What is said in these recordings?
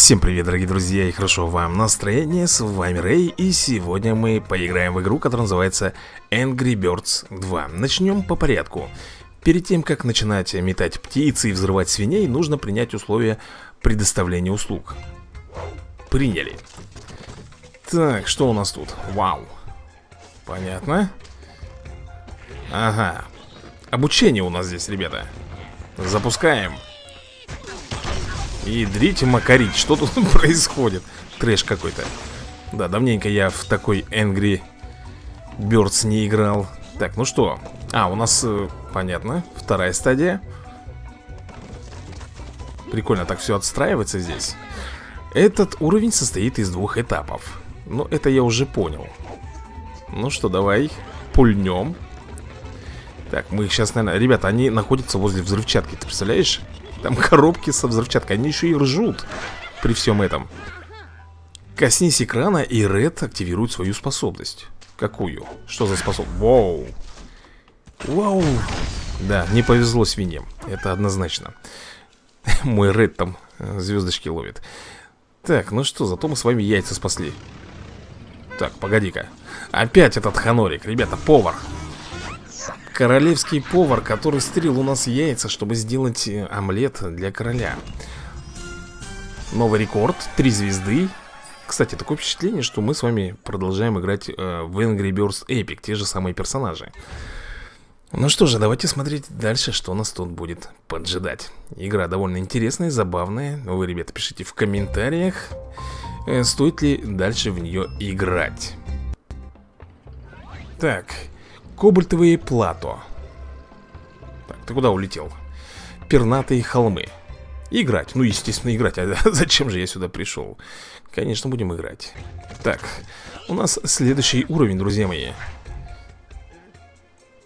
Всем привет, дорогие друзья, и хорошо вам настроение, с вами Рэй, и сегодня мы поиграем в игру, которая называется Angry Birds 2 Начнем по порядку. Перед тем, как начинать метать птицы и взрывать свиней, нужно принять условия предоставления услуг. Приняли. Так, что у нас тут? Вау. Понятно. Ага. Обучение у нас здесь, ребята. Запускаем и дрите макарить, что тут происходит? Трэш какой-то. Да, давненько я в такой Angry Birds не играл. Так, ну что? А, у нас, э, понятно, вторая стадия. Прикольно так все отстраивается здесь. Этот уровень состоит из двух этапов. Ну, это я уже понял. Ну что, давай пульнем Так, мы их сейчас, наверное... Ребята, они находятся возле взрывчатки, ты представляешь? Там коробки со взрывчаткой, они еще и ржут при всем этом. Коснись экрана, и Ред активирует свою способность. Какую? Что за способность? Вау! Вау! Да, не повезло свиньям, это однозначно. Мой Ред там э, звездочки ловит. Так, ну что, зато мы с вами яйца спасли. Так, погоди-ка. Опять этот ханорик, ребята, повар. Королевский повар, который стрел у нас яйца, чтобы сделать э, омлет для короля. Новый рекорд, три звезды. Кстати, такое впечатление, что мы с вами продолжаем играть э, в Angry Birds Epic Те же самые персонажи. Ну что же, давайте смотреть дальше, что нас тут будет поджидать. Игра довольно интересная, забавная. Вы, ребята, пишите в комментариях э, Стоит ли дальше в нее играть. Так, Кобальтовые плато. Так, ты куда улетел? Пернатые холмы. Играть, ну естественно играть. А зачем же я сюда пришел? Конечно будем играть. Так, у нас следующий уровень, друзья мои.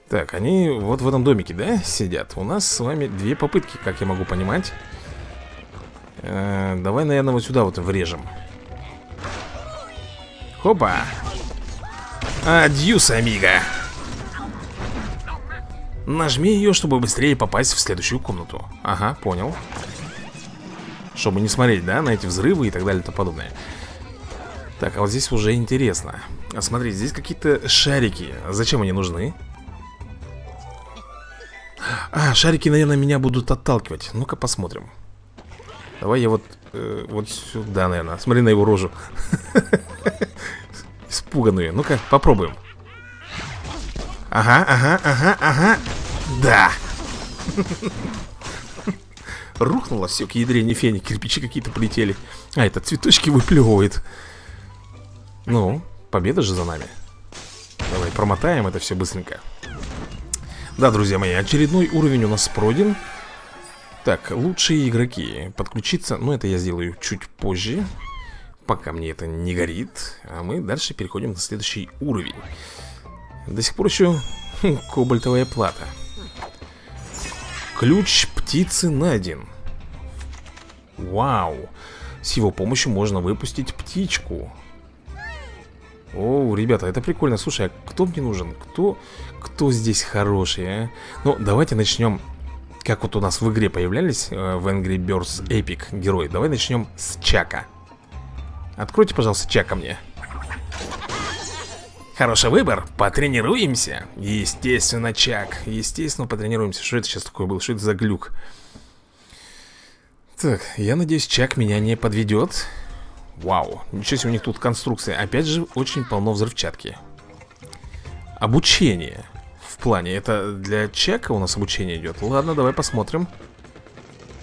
Так, они вот в этом домике, да, сидят? У нас с вами две попытки, как я могу понимать. Э, Давай, наверное, вот сюда вот врежем. Хопа! Адьюс, амиго Нажми ее, чтобы быстрее попасть в следующую комнату. Ага, понял. Чтобы не смотреть, да, на эти взрывы и так далее и тому подобное. Так, а вот здесь уже интересно. А Смотри, здесь какие-то шарики. Зачем они нужны? А, шарики, наверное, меня будут отталкивать. Ну-ка посмотрим. Давай я вот, э, вот сюда, наверное. Смотри на его рожу. Испуганную Ну-ка, попробуем Ага, ага, ага, ага. Да. Рухнуло все к ядрене фени. Кирпичи какие-то полетели. А, это цветочки выплевывает. Ну, победа же за нами. Давай промотаем это все быстренько. Да, друзья мои, очередной уровень у нас пройден. Так, лучшие игроки. Подключиться, ну это я сделаю чуть позже. Пока мне это не горит. А мы дальше переходим на следующий уровень. До сих пор еще кобальтовая плата. Ключ птицы найден Вау. С его помощью можно выпустить птичку. О, ребята, это прикольно. Слушай, а кто мне нужен? Кто, кто здесь хороший, а? Ну, давайте начнем Как вот у нас в игре появлялись э, В Angry Birds Epic герои. Давай начнем с Чака. Откройте, пожалуйста, Чака мне Хороший выбор, потренируемся. Естественно, Чак. Естественно, потренируемся. Что это сейчас такое было? Что это за глюк? Так, я надеюсь, Чак меня не подведет. Вау, ничего себе у них тут конструкция. Опять же, очень полно взрывчатки. Обучение. В плане, это для Чака у нас обучение идет. Ладно, давай посмотрим.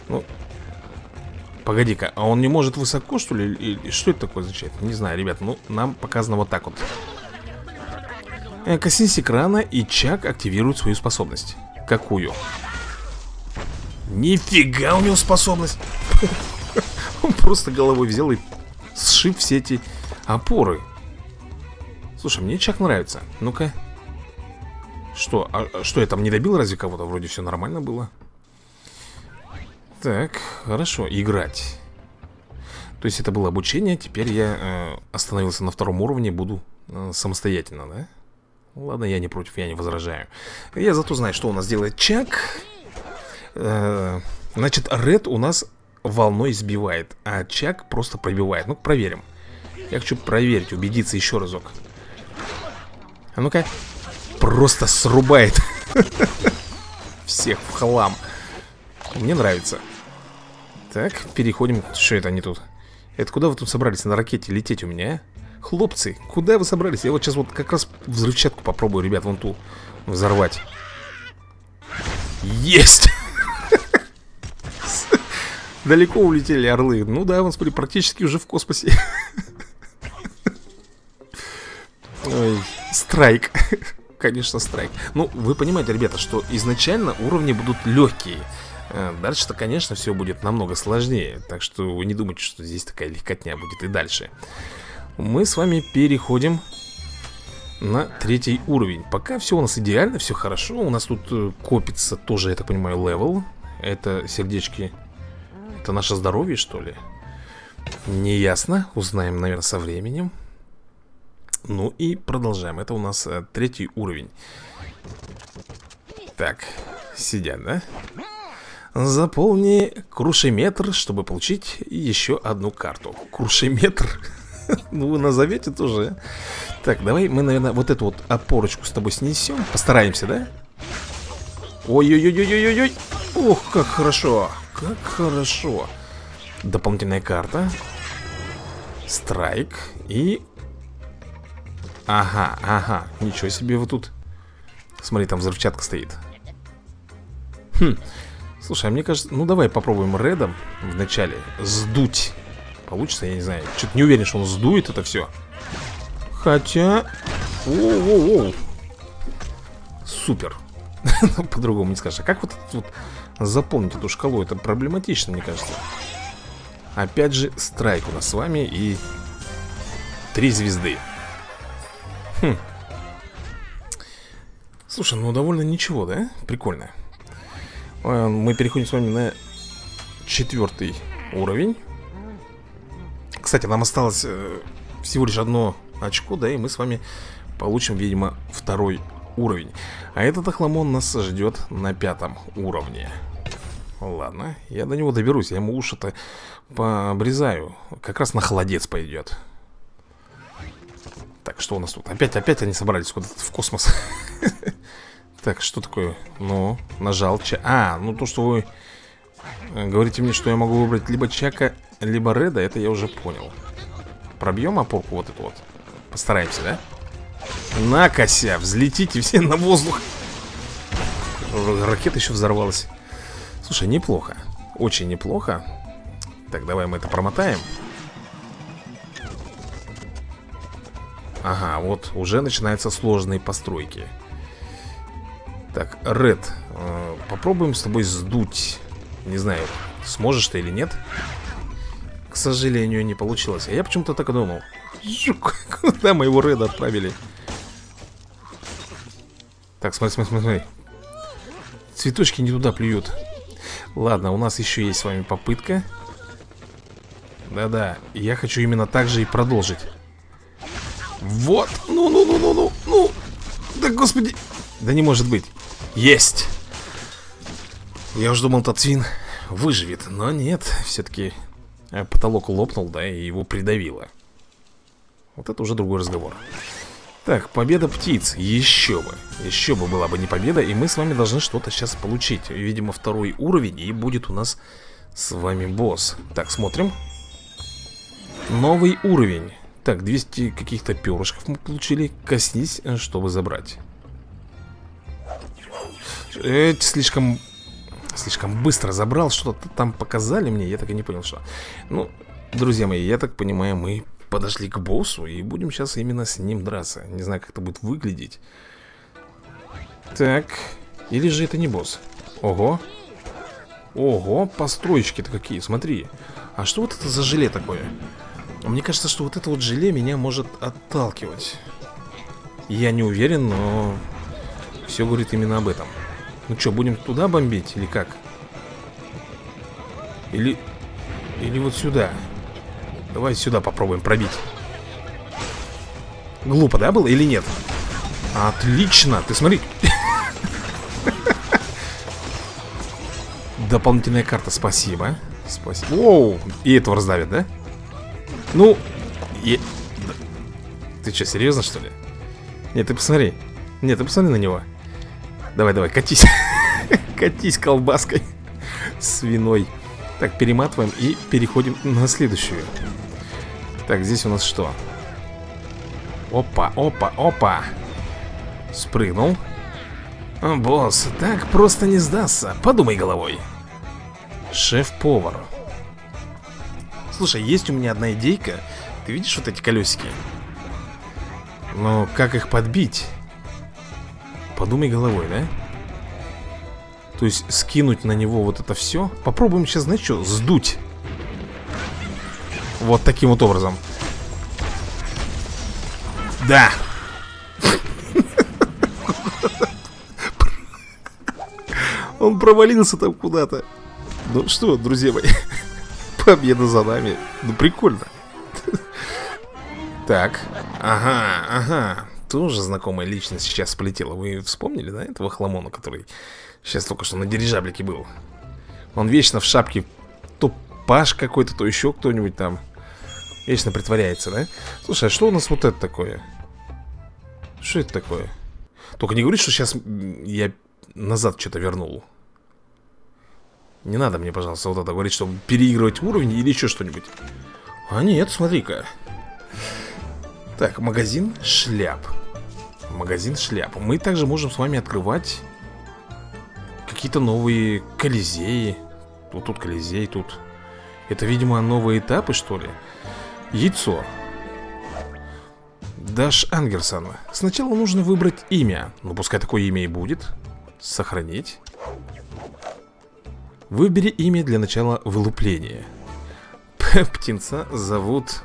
Ну, Погоди-ка, а он не может высоко, что ли? Или что это такое означает? Не знаю, ребят, ну, нам показано вот так вот коснись экрана, и Чак активирует свою способность. Какую? Нифига у него способность! Он просто головой взял и сшиб все эти опоры. Слушай, мне Чак нравится. Ну-ка. Что? А, а, что, я там не добил разве кого-то? Вроде все нормально было. Так, хорошо, играть. То есть это было обучение, теперь я э, остановился на втором уровне, буду э, самостоятельно, да? Ладно, я не против, я не возражаю. Я зато знаю, что у нас делает Чак э, Значит, Ред у нас волной сбивает А Чак просто пробивает. Ну-ка проверим. Я хочу проверить, убедиться еще разок. А ну-ка. Просто срубает Всех в хлам. Мне нравится. Так, переходим. Что это они тут? Это куда вы тут собрались? На ракете лететь у меня, а? Хлопцы, куда вы собрались? Я вот сейчас вот как раз взрывчатку попробую, ребят, вон ту взорвать. Есть! Далеко улетели орлы. Ну да, вон, смотри, практически уже в космосе. Ой, страйк. Конечно, страйк. Ну, вы понимаете, ребята, что изначально уровни будут легкие. Э, дальше-то, конечно, все будет намного сложнее. Так что вы не думайте, что здесь такая легкотня будет и дальше мы с вами переходим на третий уровень. Пока все у нас идеально, все хорошо. У нас тут э, копится тоже, я так понимаю, level. Это сердечки. Это наше здоровье, что ли? Неясно, узнаем, наверное, со временем. Ну и продолжаем. Это у нас э, третий уровень. Так, сидят, да? Заполни крушеметр, чтобы получить еще одну карту. Крушеметр Ну, вы назовете тоже. Так, давай мы, наверное, вот эту вот опорочку с тобой снесем. Постараемся, да? Ой-ой-ой-ой-ой-ой! Ох, как хорошо! Как хорошо! Дополнительная карта. Страйк. И... Ага, ага. Ничего себе вы тут. Смотри, там взрывчатка стоит. Хм. Слушай, а мне кажется... Ну, давай попробуем Редом вначале сдуть Получится, я не знаю. Что-то не уверен, что он сдует это все Хотя... Оу-оу-оу Супер. По-другому не скажешь. А как вот, вот заполнить эту шкалу? Это проблематично, мне кажется. Опять же, страйк у нас с вами И три звезды. Хм. Слушай, ну довольно ничего, да? Прикольно. Э, Мы переходим с вами на четвертый уровень кстати, нам осталось э, всего лишь одно очко, да, и мы с вами получим, видимо, второй уровень. А этот охламон нас ждет на пятом уровне. Ладно, я до него доберусь, я ему уши-то пообрезаю. Как раз на холодец пойдет. Так, что у нас тут? Опять, опять они собрались куда-то в космос. Так, что такое? Ну, нажал. А, ну то, что вы э, говорите мне, что я могу выбрать либо Чака, либо Реда, это я уже понял. Пробьем опорку вот эту вот. Постараемся, да? На, кося, взлетите все на воздух. Ракета еще взорвалась. Слушай, неплохо. Очень неплохо. Так, давай мы это промотаем. Ага, вот уже начинаются сложные постройки. Так, Ред э, Попробуем с тобой сдуть. Не знаю, сможешь ты или нет. к сожалению, не получилось. А я почему-то так и думал. Жук, куда мы его Реда отправили? Так, смотри, смотри, смотри. Цветочки не туда плюют. Ладно, у нас еще есть с вами попытка. Да-да, я хочу именно так же и продолжить. Вот! Ну-ну-ну-ну-ну! Ну! Да господи! Да не может быть! Есть! Я уже думал, Татвин выживет, но нет, все-таки потолок лопнул, да, и его придавило. Вот это уже другой разговор. Так, победа птиц. Еще бы. Еще бы была бы не победа, и мы с вами должны что-то сейчас получить. Видимо, второй уровень, и будет у нас с вами босс. Так, смотрим. Новый уровень. Так, 200 каких-то перышков мы получили. Коснись, э, чтобы забрать. Это слишком слишком быстро забрал Что-то там показали мне, я так и не понял, что. Ну, друзья мои, я так понимаю, мы подошли к боссу И будем сейчас именно с ним драться. Не знаю, как это будет выглядеть. Так, или же это не босс? Ого. Ого, постройки-то какие, смотри. А что вот это за желе такое? Мне кажется, что вот это вот желе меня может отталкивать. Я не уверен, но Все говорит именно об этом ну что, будем туда бомбить или как? Или... Или вот сюда Давай сюда попробуем пробить Глупо, да, было или нет? Отлично, ты смотри Дополнительная карта, спасибо Спасибо. Воу, и этого раздавят, да? Ну. Ты что, серьезно, что ли? Нет, ты посмотри. Нет, ты посмотри на него. Давай, давай, катись. катись колбаской свиной. Так, перематываем и переходим на следующую. Так, здесь у нас что? Опа, опа, опа. Спрыгнул. О, босс, так просто не сдастся. Подумай головой. Шеф-повар. Слушай, есть у меня одна идейка. Ты видишь вот эти колесики? Но как их подбить? Подумай головой, да? То есть скинуть на него вот это все Попробуем сейчас, знаешь что, сдуть. Вот таким вот образом. Да. Он провалился там куда-то. Ну что, друзья мои Победа за нами. Ну прикольно. Так, ага, ага тоже знакомая личность сейчас полетела Вы вспомнили, да, этого хламона, который сейчас только что на дирижаблике был Он вечно в шапке То Паш какой-то, то еще кто-нибудь там Вечно притворяется, да? Слушай, а что у нас вот это такое? Что это такое? Только не говори, что сейчас я назад что-то вернул Не надо мне, пожалуйста, вот это говорить, чтобы переигрывать уровень или еще что-нибудь А нет, смотри-ка Так, магазин шляп Магазин шляп. Мы также можем с вами открывать Какие-то новые колизеи. Вот тут колизей, тут. Это, видимо, новые этапы, что ли? Яйцо. Даш Ангерсон. Сначала нужно выбрать имя. Ну, пускай такое имя и будет. Сохранить. Выбери имя для начала вылупления. Птенца зовут.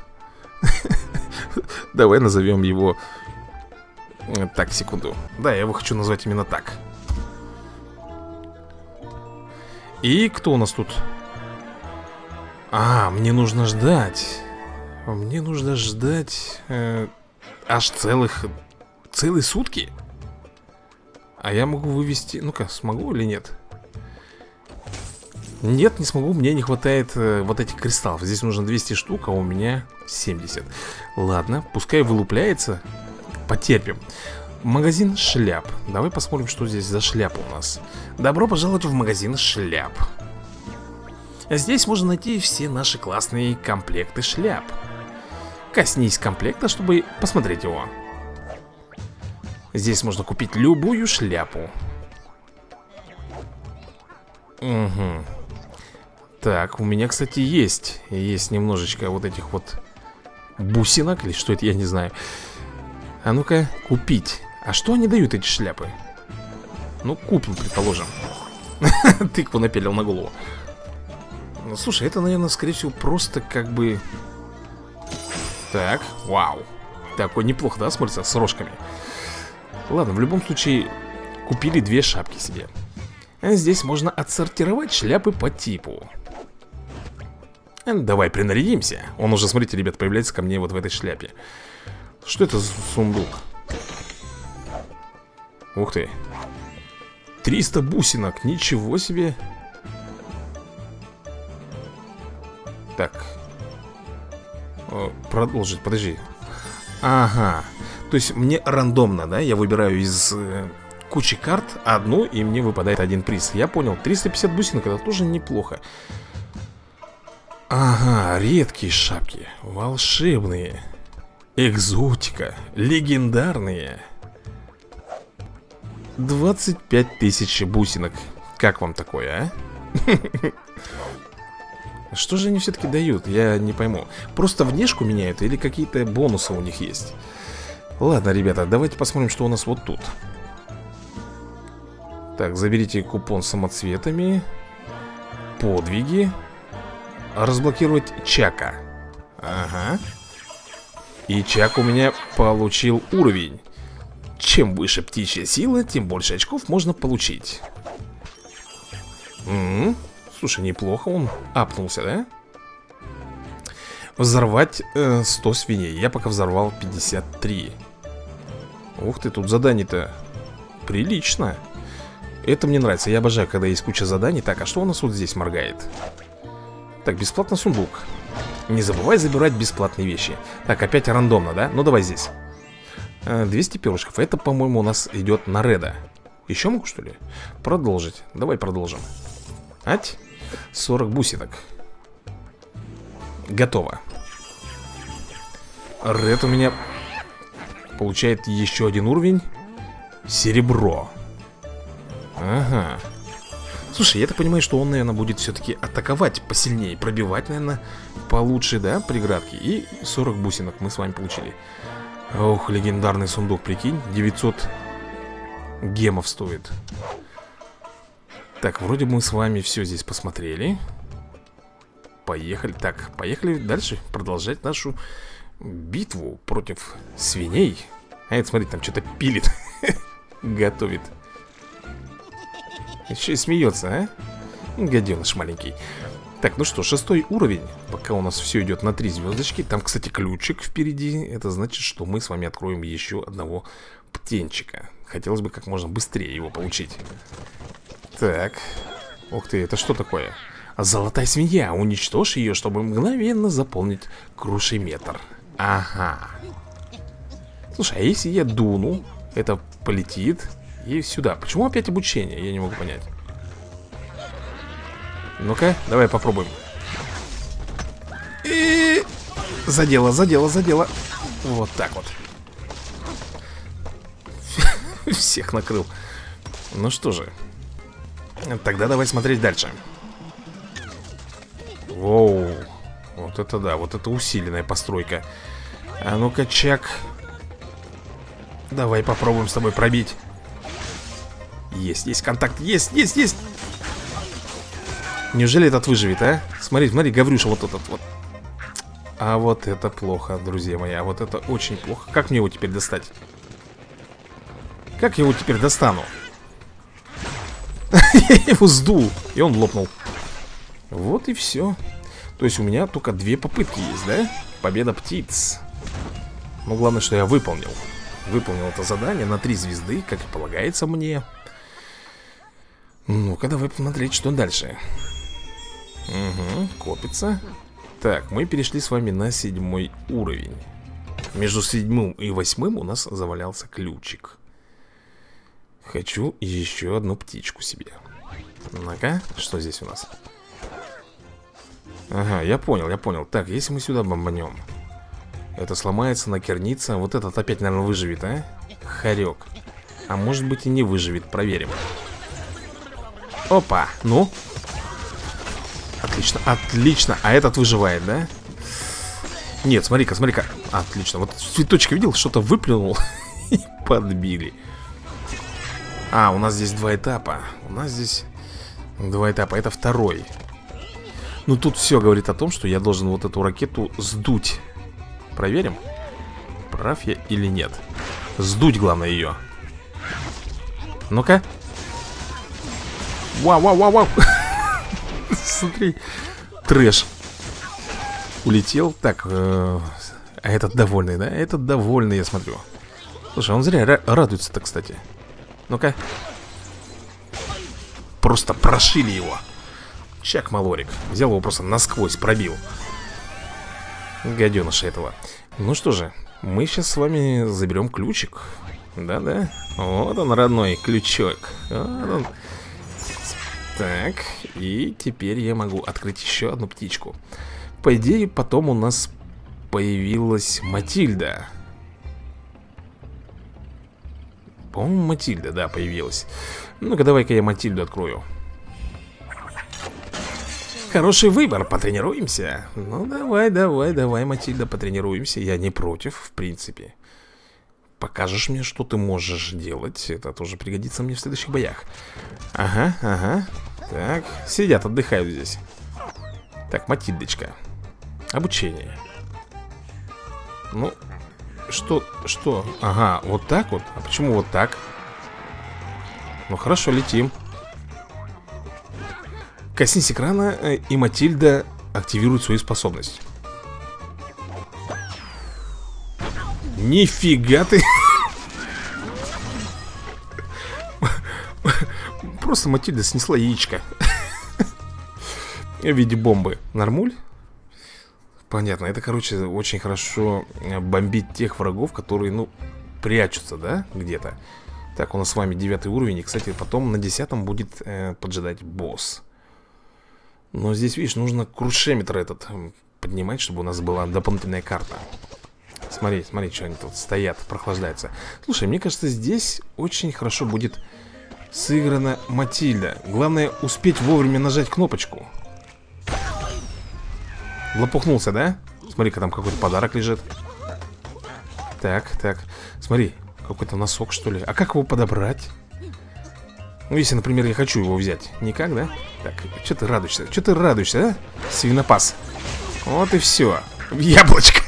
Давай назовем его так, секунду. Да, я его хочу назвать именно так. И кто у нас тут? А, мне нужно ждать. Мне нужно ждать э, Аж целых Целые сутки. А я могу вывести Ну-ка, смогу или нет? Нет, не смогу, мне не хватает э, вот этих кристаллов. Здесь нужно 200 штук, а у меня 70 Ладно, пускай вылупляется Потерпим Магазин шляп Давай посмотрим, что здесь за шляпа у нас. Добро пожаловать в магазин шляп Здесь можно найти все наши классные комплекты шляп Коснись комплекта, чтобы посмотреть его. Здесь можно купить любую шляпу. Угу Так, у меня, кстати, есть. Есть немножечко вот этих вот бусинок Или что это, я не знаю а ну-ка, купить. А что они дают, эти шляпы? Ну, купим, предположим. Тыкву напилил на голову. Ну, Слушай, это, наверное, скорее всего, просто как бы... Так, вау. Такой неплохо, да, смотрится, с рожками. Ладно, в любом случае Купили две шапки себе. А Здесь можно отсортировать шляпы по типу. Давай принарядимся. Он уже, смотрите, ребят, появляется ко мне вот в этой шляпе что это за сундук? Ух ты. 300 бусинок, ничего себе. Так. Продолжить, подожди. Ага. То есть мне рандомно, да? Я выбираю из э, кучи карт одну И мне выпадает один приз. Я понял, 350 бусинок, это тоже неплохо. Ага, редкие шапки Волшебные Экзотика. Легендарные. 25 тысяч бусинок. Как вам такое, а? Что же они все-таки дают? Я не пойму. Просто внешку меняют или какие-то бонусы у них есть? Ладно, ребята, давайте посмотрим, что у нас вот тут. Так, заберите купон с самоцветами. Подвиги. Разблокировать Чака. Ага. И Чак у меня получил уровень. Чем выше птичья сила, тем больше очков можно получить. М -м Слушай, неплохо он апнулся, да? Взорвать э, 100 свиней. Я пока взорвал 53 Ух ты, тут задание-то Прилично. Это мне нравится, я обожаю, когда есть куча заданий. Так, а что у нас вот здесь моргает? Так, бесплатный сундук Не забывай забирать бесплатные вещи. Так, опять рандомно, да? Ну, давай здесь. 200 э, перышков Это, по-моему, у нас идет на Реда. Еще могу, что ли? Продолжить. Давай продолжим. Ать. 40 бусинок. Готово. Ред у меня Получает еще один уровень. Серебро. Ага Слушай, я так понимаю, что он, наверное, будет все-таки атаковать посильнее Пробивать, наверное, получше, да, преградки. И 40 бусинок мы с вами получили. Ох, легендарный сундук, прикинь 900 гемов стоит. Так, вроде мы с вами все здесь посмотрели. Поехали. Так, поехали дальше Продолжать нашу битву против свиней. А это, смотри, там что-то пилит Готовит Еще и смеется, а? Гаденыш маленький. Так, ну что, шестой уровень. Пока у нас все идет на три звездочки Там, кстати, ключик впереди. Это значит, что мы с вами откроем еще одного птенчика. Хотелось бы как можно быстрее его получить. Так. Ух ты, это что такое? Золотая свинья, уничтожь ее, чтобы мгновенно заполнить круший метр Ага. Слушай, а если я дуну? Это полетит И сюда. Почему опять обучение? Я не могу понять. Ну-ка, давай попробуем. И... Задело, задело, задело. Вот так вот. Всех накрыл. Ну что же. Тогда давай смотреть дальше. Воу. Вот это да, вот это усиленная постройка. А ну-ка, чек Давай попробуем с тобой пробить Есть, есть контакт, есть, есть, есть Неужели этот выживет, а? Смотри, смотри, Гаврюша вот этот вот А вот это плохо, друзья мои А вот это очень плохо Как мне его теперь достать? Как я его теперь достану? Я его сдул И он лопнул Вот и все То есть у меня только две попытки есть, да? Победа птиц Ну, главное, что я выполнил Выполнил это задание на три звезды, как и полагается мне Ну-ка, давай посмотреть, что дальше. Угу, копится. Так, мы перешли с вами на седьмой уровень. Между седьмым и восьмым у нас завалялся ключик. Хочу еще одну птичку себе. Ну-ка, что здесь у нас? Ага, я понял, я понял. Так, если мы сюда бомбанем Это сломается, накернится Вот этот опять, наверное, выживет, а? Хорек. А может быть и не выживет, проверим Опа, ну. Отлично, отлично. А этот выживает, да? Нет, смотри-ка, смотри-ка. Отлично, вот цветочек видел, что-то выплюнул И подбили. А, у нас здесь два этапа. У нас здесь два этапа. Это второй. Ну тут все говорит о том, что я должен вот эту ракету сдуть. Проверим Прав я или нет. Сдуть, главное, ее Ну-ка Вау, вау, вау, вау Смотри Трэш Улетел Так, э, а этот довольный, да? Этот довольный, я смотрю Слушай, он зря радуется-то, кстати ну-ка. Просто прошили его. Чак Малорик. Взял его просто насквозь, пробил. Гаденыша этого. Ну что же, мы сейчас с вами заберем ключик. Да-да. Вот он, родной ключок. Вот он. Так, и теперь я могу открыть еще одну птичку. По идее, потом у нас появилась Матильда. По-моему, Матильда, да, появилась. Ну-ка, давай-ка я Матильду открою. Хороший выбор, потренируемся. Ну, давай, давай, давай, Матильда, потренируемся. Я не против, в принципе Покажешь мне, что ты можешь делать Это тоже пригодится мне в следующих боях Ага, ага Так, сидят, отдыхают здесь Так, Матильдочка Обучение Ну, что? Что? Ага, вот так вот? А почему вот так? Ну хорошо, летим Коснись экрана, э, и Матильда активирует свою способность Нифига ты. Просто Матильда снесла яичко В виде бомбы Нормуль? Понятно, это, короче, очень хорошо э, бомбить тех врагов, которые, ну, прячутся, да, где-то. Так, у нас с вами девятый уровень И, кстати, потом на десятом будет э, поджидать босс. Но здесь, видишь, нужно крушеметр этот поднимать, чтобы у нас была дополнительная карта Смотри, смотри, что они тут стоят, прохлаждаются Слушай, мне кажется, здесь очень хорошо будет сыграна Матильда Главное успеть вовремя нажать кнопочку Лопухнулся, да? Смотри-ка, там какой-то подарок лежит Так, так Смотри, какой-то носок, что ли А как его подобрать? Ну, если, например, я хочу его взять Никак, да? Так, что ты радуешься? Что ты радуешься, а? Свинопас Вот и все яблочко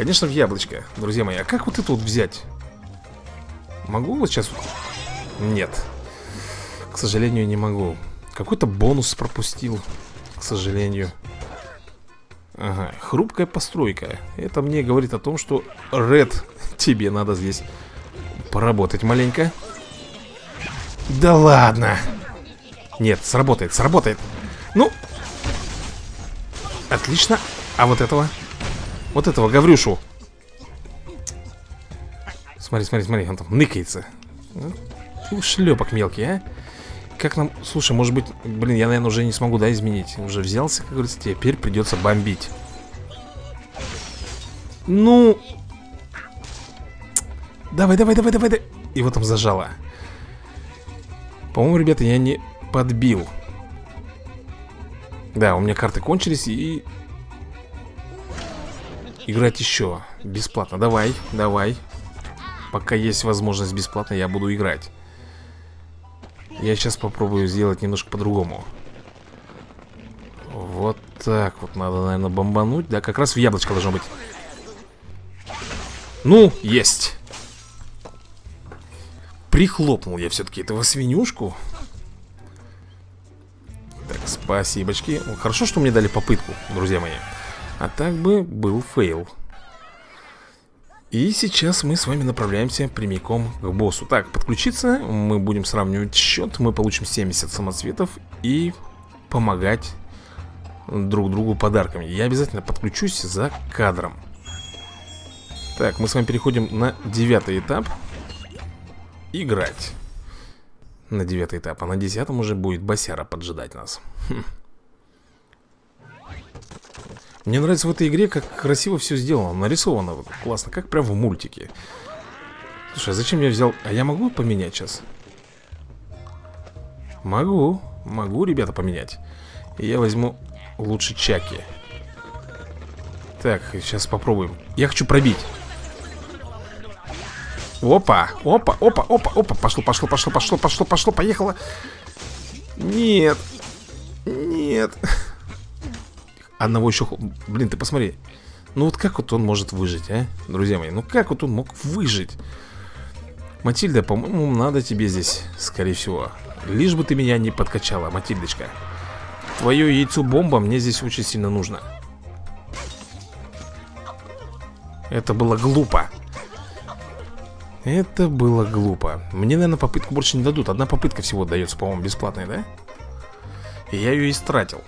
Конечно, в яблочко, друзья мои. А как вот это вот взять? Могу вот сейчас? Нет. К сожалению, не могу. Какой-то бонус пропустил К сожалению. Ага, хрупкая постройка. Это мне говорит о том, что Ред, тебе надо здесь Поработать маленько. Да ладно! Нет, сработает, сработает. Ну Отлично. А вот этого Вот этого Гаврюшу. Смотри, смотри, смотри, он там ныкается. Ну, Шлепок мелкий, а? Как нам, слушай, может быть Блин, я, наверное, уже не смогу, да, изменить? Уже взялся, как говорится, теперь придется бомбить. Ну Давай, давай, давай, давай, давай. Его там зажало. По-моему, ребята, я не подбил. Да, у меня карты кончились и Играть еще Бесплатно, давай, давай. Пока есть возможность бесплатно, я буду играть. Я сейчас попробую сделать немножко по-другому. Вот так вот надо, наверное, бомбануть. Да, как раз в яблочко должно быть. Ну, есть. Прихлопнул я все-таки этого свинюшку. Так, спасибочки. Хорошо, что мне дали попытку, друзья мои А так бы был fail. И сейчас мы с вами направляемся прямиком к боссу. Так, подключиться, мы будем сравнивать счет Мы получим 70 самоцветов И помогать друг другу подарками. Я обязательно подключусь за кадром. Так, мы с вами переходим на девятый этап. Играть. На девятый этап А на десятом уже будет Басяра поджидать нас. Хм. Мне нравится в этой игре, как красиво все сделано Нарисовано вот, классно, как прям в мультике. Слушай, а зачем я взял... А я могу поменять сейчас? Могу, могу, ребята, поменять. Я возьму лучше Чаки. Так, сейчас попробуем. Я хочу пробить. Опа, опа, опа, опа, опа Пошло, пошло, пошло, пошло, пошло, пошло, поехало. Нет Нет Одного еще... Блин, ты посмотри. Ну вот как вот он может выжить, а? Друзья мои, ну как вот он мог выжить? Матильда, по-моему, надо тебе здесь, скорее всего. Лишь бы ты меня не подкачала, Матильдочка. Твое яйцо-бомба мне здесь очень сильно нужно. Это было глупо. Это было глупо. Мне, наверное, попытку больше не дадут. Одна попытка всего дается, по-моему, бесплатная, да? И я ее истратил.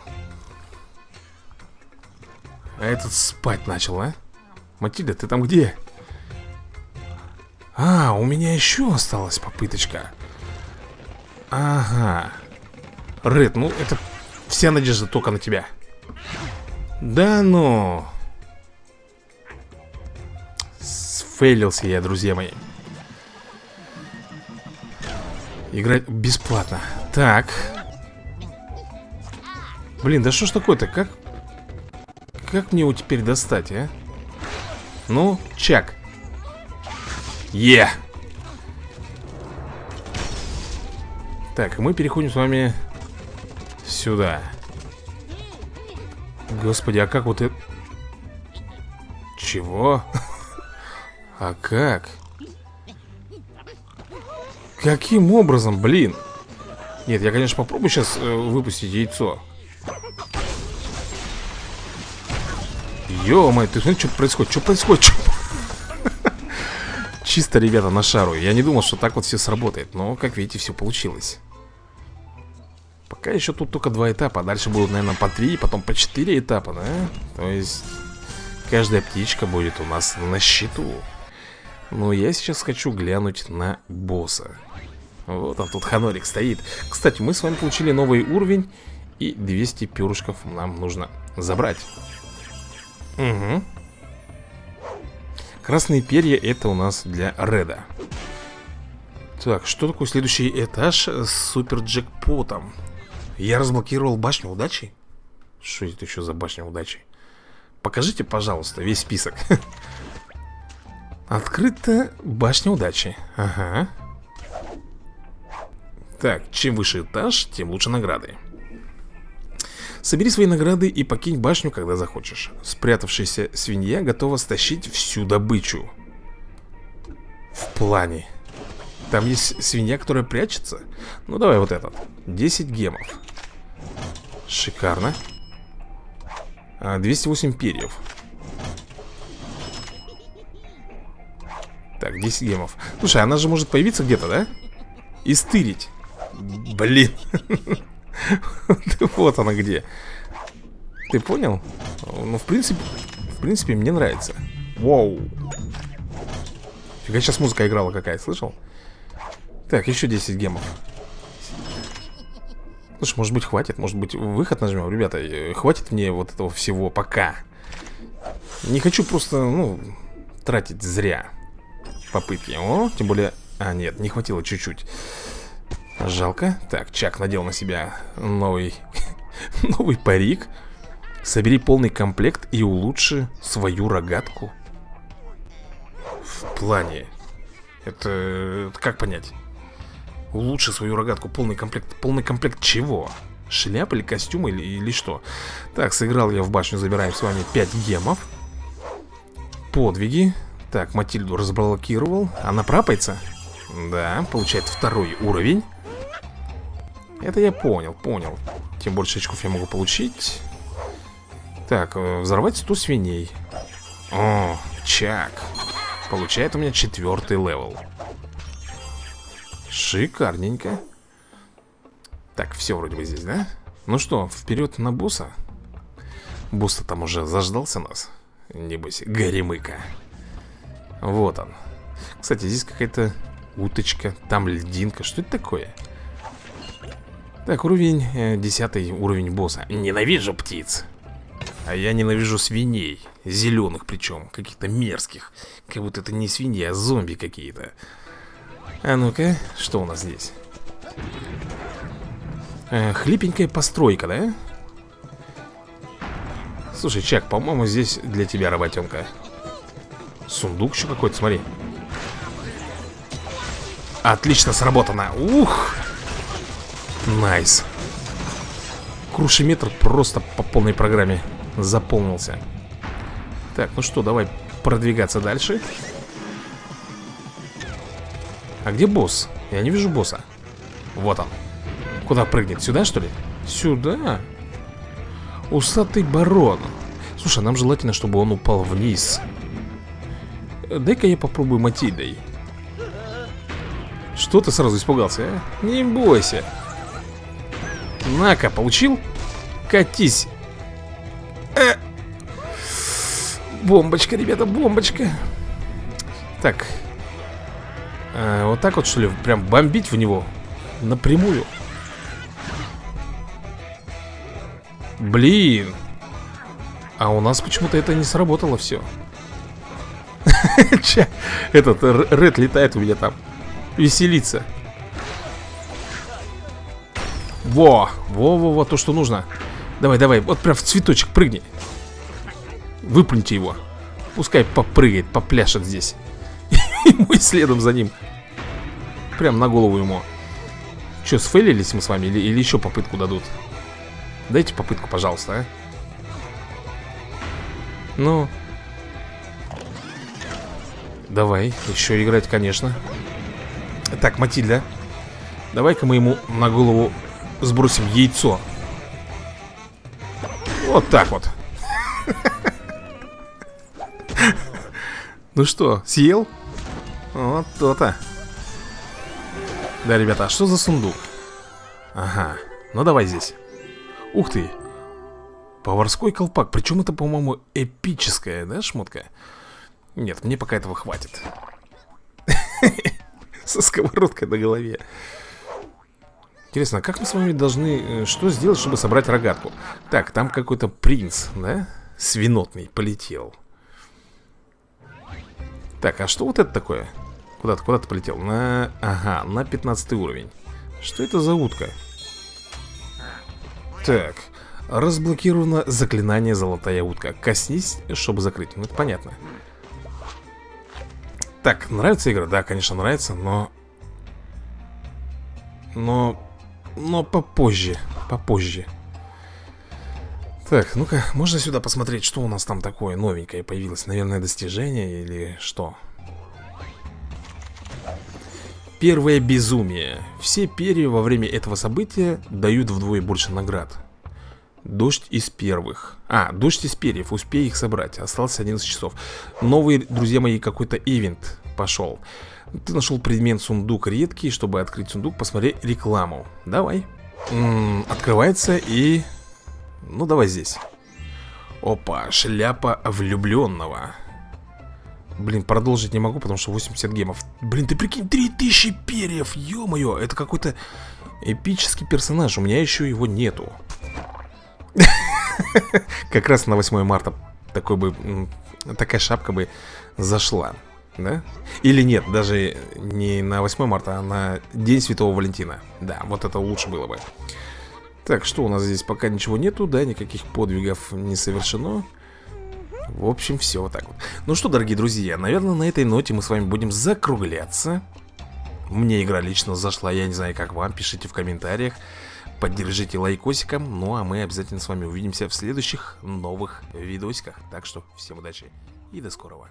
А этот спать начал, а? Матильда, ты там где? А, у меня еще осталась попыточка. Ага. Ред, ну это вся надежда только на тебя. Да ну. Сфейлился я, друзья мои. Играть бесплатно. Так. Блин, да что ж такое-то? Как как мне его теперь достать, а? Ну, чак Е Так, мы переходим с вами Сюда Господи, а как вот это... Чего? А как? Каким образом, блин? Нет, я, конечно, попробую сейчас э, выпустить яйцо Ё-моё, ты смотри, что происходит? Что происходит? Чё... Чисто, ребята, на шару Я не думал, что так вот все сработает Но, как видите, все получилось Пока еще тут только два этапа Дальше будут, наверное, по три, потом по четыре этапа, да? То есть Каждая птичка будет у нас на счету Но я сейчас хочу глянуть на босса Вот он тут Ханорик стоит Кстати, мы с вами получили новый уровень И 200 перышков нам нужно забрать Угу Красные перья это у нас для Реда Так, что такое следующий этаж с супер джекпотом? Я разблокировал башню удачи? Что это еще за башня удачи? Покажите, пожалуйста, весь список Открыта башня удачи Ага Так, чем выше этаж, тем лучше награды Собери свои награды и покинь башню, когда захочешь. Спрятавшаяся свинья готова стащить всю добычу. В плане. Там есть свинья, которая прячется? Ну давай вот этот. 10 гемов. Шикарно. 208 а, перьев. Так, 10 гемов. Слушай, она же может появиться где-то, да? И стырить Блин Вот она где. Ты понял? Ну, в принципе В принципе, мне нравится. Вау Фига, сейчас музыка играла какая, слышал? Так, еще 10 гемов. Слушай, может быть хватит, может быть выход нажмем? Ребята, э, хватит мне вот этого всего пока. Не хочу просто, ну, тратить зря попытки. О, тем более... А, нет, не хватило чуть-чуть Жалко Так, Чак надел на себя новый Новый парик Собери полный комплект и улучши свою рогатку В плане Это, как понять? Улучши свою рогатку. Полный комплект. Полный комплект чего? Шляп или костюм или, или что? Так, сыграл я в башню. Забираем с вами 5 gem ов. Подвиги. Так, Матильду разблокировал. Она прапается? Да, получает второй уровень. Это я понял, понял. Тем больше очков я могу получить. Так, э, взорвать 100 свиней. О, Чак. Получает у меня четвертый level. Шикарненько Так, все вроде бы здесь, да? Ну что, вперед на босса Босс-то там уже заждался нас Небось, горемыка Вот он Кстати, здесь какая-то уточка Там льдинка, что это такое? Так, уровень, э, десятый уровень босса. Ненавижу птиц. А я ненавижу свиней. Зеленых причем, каких-то мерзких. Как будто это не свиньи, а зомби какие-то. А ну-ка, что у нас здесь? Э, хлипенькая постройка, да? Слушай, Чак, по-моему, здесь для тебя работенка Сундук еще какой-то, смотри. Отлично сработано. Ух Nice Крушеметр просто по полной программе Заполнился Так, ну что, давай продвигаться дальше а где босс? Я не вижу босса Вот он Куда прыгнет? Сюда, что ли? Сюда? Усатый барон Слушай, нам желательно, чтобы он упал вниз Дай-ка я попробую Матильдой Что ты сразу испугался, а? Не бойся На-ка, получил? Катись. Э! Бомбочка, ребята, бомбочка. Так, а, вот так вот, что ли, прям бомбить в него Напрямую? Блин. А у нас почему-то это не сработало все Этот Ред летает у меня там. Веселится Во, во-во-во, то, что нужно. Давай, давай, вот прям в цветочек прыгни. Выплюньте его. Пускай попрыгает, попляшет здесь. Мы следом за ним. Прям на голову ему. Че, сфейлились мы с вами или, или еще попытку дадут? Дайте попытку, пожалуйста, а. Ну. Давай, еще играть, конечно. Так, Матильда Давай-ка мы ему на голову сбросим яйцо Вот так вот Ну что, съел? Вот то-то. Да, ребята, а что за сундук? Ага. Ну давай здесь Ух ты Поварской колпак Причем это, по-моему, эпическая, да, шмотка? Нет, мне пока этого хватит Со сковородкой на голове Интересно, а как мы с вами должны... Э, что сделать, чтобы собрать рогатку? Так, там какой-то принц, да? Свинотный полетел Так, а что вот это такое? Куда ты, куда ты полетел? На... Ага, на 15 уровень Что это за утка? Так Разблокировано заклинание «Золотая утка» Коснись, чтобы закрыть Ну, это понятно Так, нравится игра? Да, конечно, нравится, но... Но... Но попозже Попозже Так, ну-ка, можно сюда посмотреть, что у нас там такое новенькое появилось Наверное, достижение или что? Первое безумие. Все перья во время этого события дают вдвое больше наград. Дождь из первых. А, дождь из перьев. Успей их собрать. Осталось 11 часов. Новый, друзья мои, какой-то ивент пошел. Ты нашел предмет сундук редкий. Чтобы открыть сундук, посмотри рекламу. Давай. М -м, открывается и... Ну, давай здесь. Опа, шляпа влюбленного. Блин, продолжить не могу, потому что 80 гемов Блин, ты прикинь, 3000 перьев, ё-моё Это какой-то эпический персонаж У меня еще его нету Как раз на 8 марта Такой бы, такая шапка бы зашла Да? Или нет, даже не на 8 марта, а на День Святого Валентина. Да, вот это лучше было бы. Так, что у нас здесь? Пока ничего нету, да, никаких подвигов не совершено. В общем, все вот так вот. Ну что, дорогие друзья, наверное, на этой ноте мы с вами будем закругляться. Мне игра лично зашла, я не знаю, как вам Пишите в комментариях Поддержите лайкосиком Ну а мы обязательно с вами увидимся в следующих новых видосиках. Так что всем удачи и до скорого